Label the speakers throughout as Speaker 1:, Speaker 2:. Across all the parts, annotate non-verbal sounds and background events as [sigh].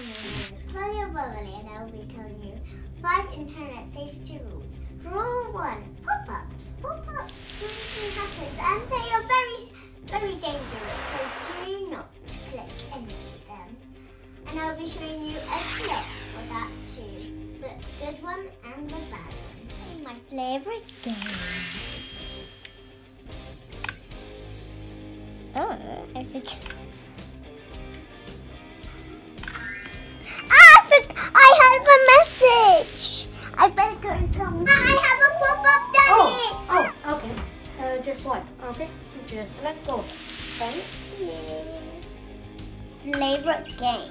Speaker 1: My name is Claudia Beverly and I will be telling you five internet safety rules. Rule one, pop-ups. Pop-ups frequently happens and they are very, very dangerous, so do not click any of them. And I'll be showing you a clip for that too. The good one and the bad one. My favourite game. Oh, I forget. Ah,
Speaker 2: Uh, one. okay? Just let go.
Speaker 1: Thank you. Favorite game.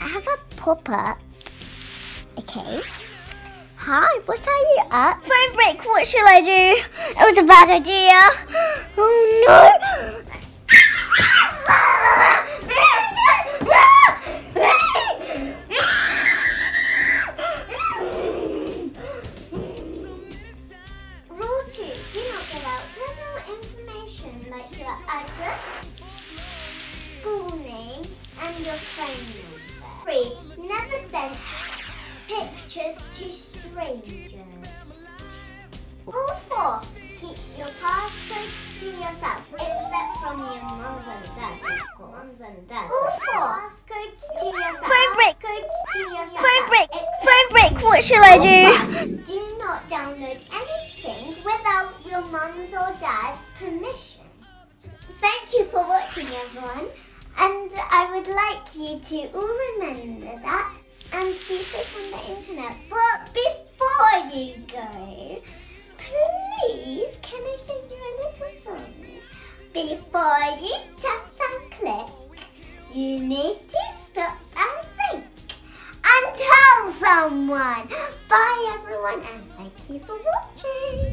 Speaker 1: I have a pop-up. Okay. Hi, what are you up? Phone break, what shall I do? It was a bad idea. [gasps] Oh no! And your phone number. Three, never send pictures to strangers. Rule four, keep your passwords to yourself, except from your mums and dads. Mums and dads. Rule four, passcodes to yourself. Phone break. Passcodes to yourself. Phone break. Phone break. What shall I do? Do not download anything without your mum's or dad's permission. Thank you for watching, everyone. And I would like you to all remember that and be safe on the internet. But before you go, please, can I sing you a little song? Before you tap and click, you need to stop and think and tell someone. Bye, everyone, and thank you for watching.